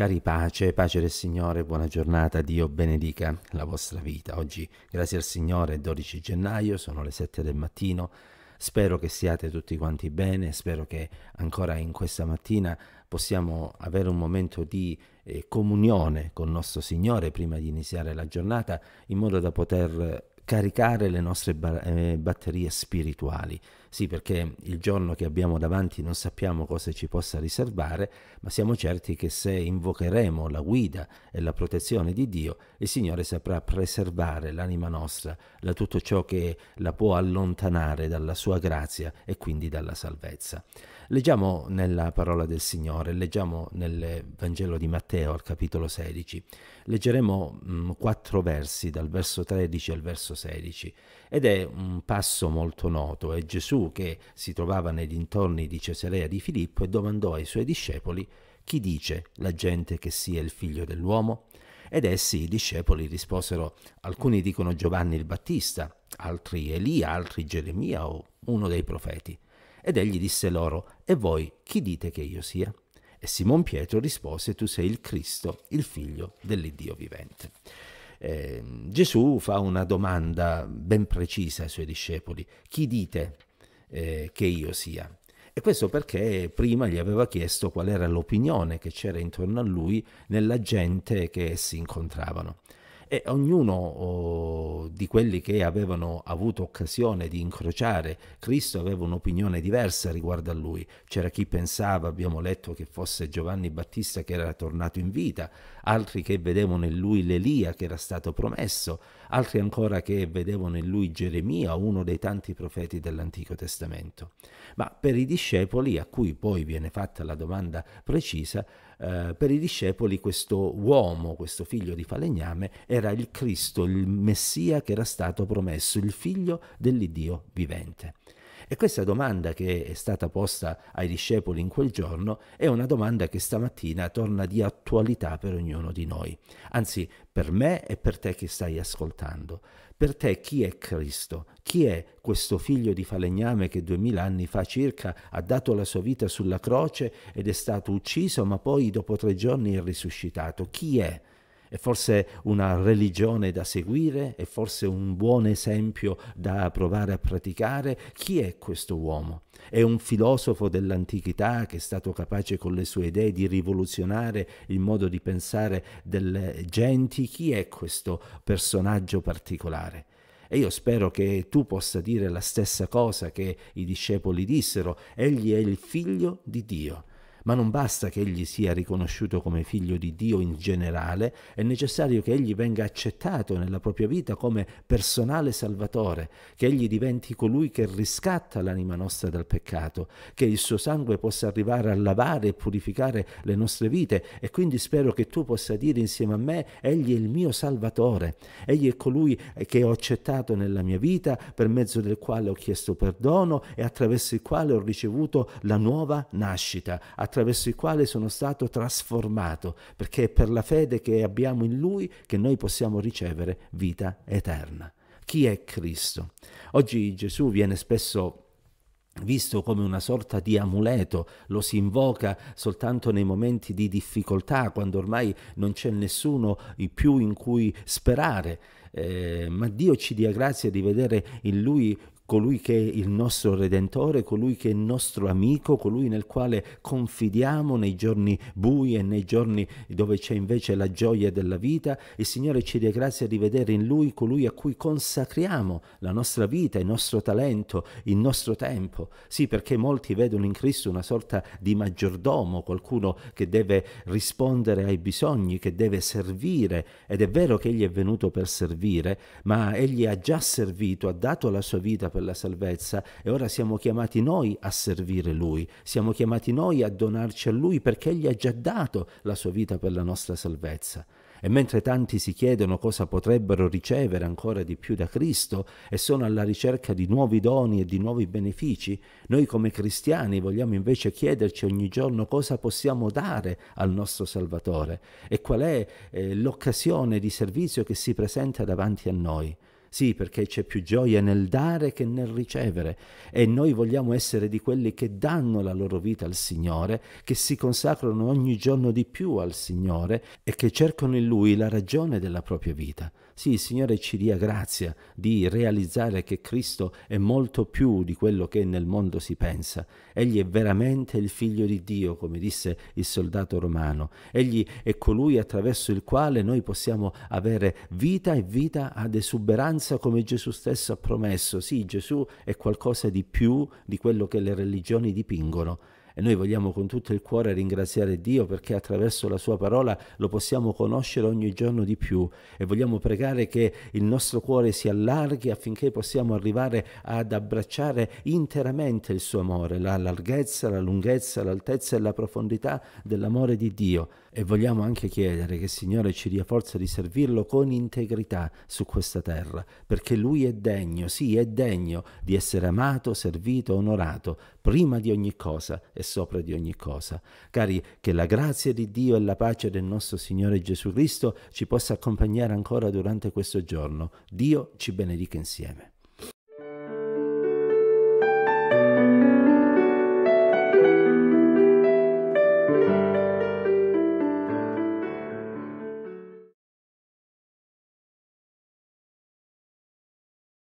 Cari pace, pace del Signore, buona giornata, Dio benedica la vostra vita. Oggi, grazie al Signore, è 12 gennaio, sono le 7 del mattino. Spero che siate tutti quanti bene, spero che ancora in questa mattina possiamo avere un momento di eh, comunione con il nostro Signore prima di iniziare la giornata, in modo da poter caricare le nostre ba- eh, batterie spirituali. Sì, perché il giorno che abbiamo davanti non sappiamo cosa ci possa riservare, ma siamo certi che se invocheremo la guida e la protezione di Dio, il Signore saprà preservare l'anima nostra da tutto ciò che la può allontanare dalla sua grazia e quindi dalla salvezza. Leggiamo nella parola del Signore, leggiamo nel Vangelo di Matteo al capitolo 16. Leggeremo mh, mm, quattro versi dal verso 13 al verso 16 ed è un passo molto noto. È Gesù che si trovava nei dintorni di Cesarea di Filippo e domandò ai suoi discepoli chi dice la gente che sia il figlio dell'uomo? Ed essi, i discepoli, risposero, alcuni dicono Giovanni il Battista, altri Elia, altri Geremia o uno dei profeti. Ed egli disse loro, E voi chi dite che io sia? E Simon Pietro rispose, Tu sei il Cristo, il figlio dell'Iddio vivente. Eh, Gesù fa una domanda ben precisa ai suoi discepoli, chi dite eh, che io sia? E questo perché prima gli aveva chiesto qual era l'opinione che c'era intorno a lui nella gente che essi incontravano e ognuno oh, di quelli che avevano avuto occasione di incrociare Cristo aveva un'opinione diversa riguardo a lui. C'era chi pensava, abbiamo letto, che fosse Giovanni Battista che era tornato in vita, altri che vedevano in lui l'Elia che era stato promesso, altri ancora che vedevano in lui Geremia, uno dei tanti profeti dell'Antico Testamento. Ma per i discepoli, a cui poi viene fatta la domanda precisa, eh, per i discepoli questo uomo, questo figlio di falegname, era il Cristo, il Messia che era stato promesso, il figlio dell'Iddio vivente. E questa domanda che è stata posta ai discepoli in quel giorno è una domanda che stamattina torna di attualità per ognuno di noi, anzi per me e per te che stai ascoltando. Per te chi è Cristo? Chi è questo figlio di falegname che duemila anni fa circa ha dato la sua vita sulla croce ed è stato ucciso, ma poi dopo tre giorni è risuscitato? Chi è? È forse una religione da seguire? È forse un buon esempio da provare a praticare? Chi è questo uomo? È un filosofo dell'antichità che è stato capace con le sue idee di rivoluzionare il modo di pensare delle genti? Chi è questo personaggio particolare? E io spero che tu possa dire la stessa cosa che i discepoli dissero, egli è il figlio di Dio. Ma non basta che egli sia riconosciuto come figlio di Dio in generale, è necessario che egli venga accettato nella propria vita come personale salvatore, che egli diventi colui che riscatta l'anima nostra dal peccato, che il suo sangue possa arrivare a lavare e purificare le nostre vite e quindi spero che tu possa dire insieme a me, egli è il mio salvatore, egli è colui che ho accettato nella mia vita, per mezzo del quale ho chiesto perdono e attraverso il quale ho ricevuto la nuova nascita attraverso il quale sono stato trasformato, perché è per la fede che abbiamo in Lui che noi possiamo ricevere vita eterna. Chi è Cristo? Oggi Gesù viene spesso visto come una sorta di amuleto, lo si invoca soltanto nei momenti di difficoltà, quando ormai non c'è nessuno più in cui sperare. Eh, ma Dio ci dia grazia di vedere in Lui colui che è il nostro Redentore, colui che è il nostro amico, colui nel quale confidiamo nei giorni bui e nei giorni dove c'è invece la gioia della vita. Il Signore ci dia grazia di vedere in Lui colui a cui consacriamo la nostra vita, il nostro talento, il nostro tempo. Sì, perché molti vedono in Cristo una sorta di maggiordomo, qualcuno che deve rispondere ai bisogni, che deve servire. Ed è vero che Egli è venuto per servire, ma Egli ha già servito, ha dato la sua vita per per la salvezza e ora siamo chiamati noi a servire Lui, siamo chiamati noi a donarci a Lui perché Egli ha già dato la sua vita per la nostra salvezza. E mentre tanti si chiedono cosa potrebbero ricevere ancora di più da Cristo e sono alla ricerca di nuovi doni e di nuovi benefici, noi come cristiani vogliamo invece chiederci ogni giorno cosa possiamo dare al nostro Salvatore e qual è eh, l'occasione di servizio che si presenta davanti a noi. Sì, perché c'è più gioia nel dare che nel ricevere e noi vogliamo essere di quelli che danno la loro vita al Signore, che si consacrano ogni giorno di più al Signore e che cercano in Lui la ragione della propria vita. Sì, il Signore ci dia grazia di realizzare che Cristo è molto più di quello che nel mondo si pensa. Egli è veramente il Figlio di Dio, come disse il soldato romano. Egli è colui attraverso il quale noi possiamo avere vita e vita ad esuberanza come Gesù stesso ha promesso. Sì, Gesù è qualcosa di più di quello che le religioni dipingono e noi vogliamo con tutto il cuore ringraziare Dio perché attraverso la sua parola lo possiamo conoscere ogni giorno di più. E vogliamo pregare che il nostro cuore si allarghi affinché possiamo arrivare ad abbracciare interamente il suo amore, la larghezza, la lunghezza, l'altezza e la profondità dell'amore di Dio e vogliamo anche chiedere che il Signore ci dia forza di servirlo con integrità su questa terra, perché Lui è degno, sì, è degno di essere amato, servito, onorato, prima di ogni cosa e sopra di ogni cosa. Cari, che la grazia di Dio e la pace del nostro Signore Gesù Cristo ci possa accompagnare ancora durante questo giorno. Dio ci benedica insieme.